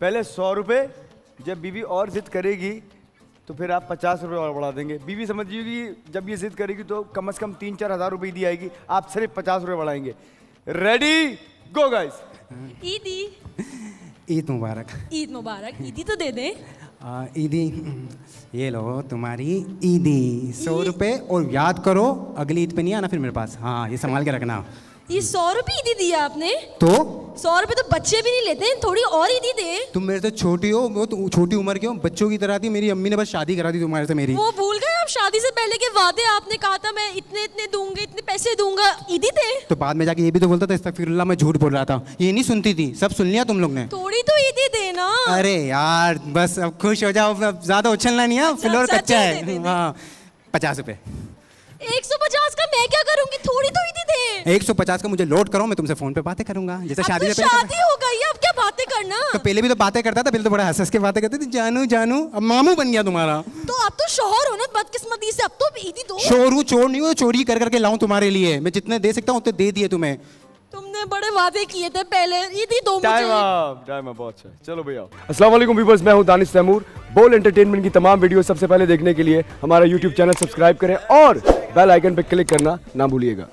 पहले सौ रुपये जब बीवी और जिद करेगी तो फिर आप पचास रुपये और बढ़ा देंगे। बीवी समझिएगी जब ये जिद करेगी तो कम से कम तीन चार हज़ार रुपये दी आएगी। आप सिर्फ़ पचास रुपये बढ़ाएँगे। रेडी गो गाइस ईदी। ईद मुबारक। ईद मुबारक। ईदी तो दे दें। ईदी। ये लो तुम्हारी ईदी। सौ रुपये और याद करो अगली ईद पे नहीं आना फिर मेरे पास। हाँ ये संभाल के रखना। ये सौ रुपये ईदी दिया आपने। तो? सौ रुपये तो बच्चे भी नहीं लेते थोड़ी और ईदी दे तुम मेरे से छोटी हो वो तो छोटी उम्र के हो बच्चों की तरह थी मेरी अम्मी ने बस शादी करा दी तुम्हारे से मेरी। वो भूल गए आप शादी से पहले के वादे आपने कहा था मैं इतने इतने दूँगा इतने पैसे दूँगा ईदी दे। तो बाद में जाके ये भी तो बोलता था इस्तगफिरुल्लाह मैं झूठ बोल रहा था ये नहीं सुनती थी सब सुन लिया तुम लोग ने। थोड़ी तो ईदी देना। अरे यार बस अब खुश हो जाओ ज़्यादा उछलना नहीं है अच्छा, फ्लोर अच्छा, कच्चा दे, दे, दे, है हाँ पचास रुपए एक सौ 150 का मुझे लोड करो मैं तुमसे फ़ोन पे बातें करूँगा। जैसे शादी तो में शादी हो गई अब क्या बातें करना? तो पहले भी तो बातें करता था पहले तो बड़ा हंस हंस के बातें करते थे जानू जानू अब मामू बन गया तुम्हारा। तो अब तो शोहर हो ना बदकिस्मती से अब तो ईदी दो। शोर हूँ चोर नहीं हो चोरी कर करके लाऊं तुम्हारे लिए। मैं जितने दे सकता हूँ उतने दे दिए तुम्हें। तुमने बड़े वादे किए थे पहले ईदी दो टाइम अप टाइम अप बहुत अच्छा। चलो भैया। अस्सलाम वालेकुम व्यूअर्स मैं हूँ दानिश तैमूर। बोल एंटरटेनमेंट की तमाम वीडियो सबसे पहले देखने के लिए हमारा यूट्यूब चैनल सब्सक्राइब करें और बेल आइकन पर क्लिक करना ना भूलिएगा।